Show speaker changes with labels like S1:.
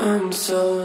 S1: I'm so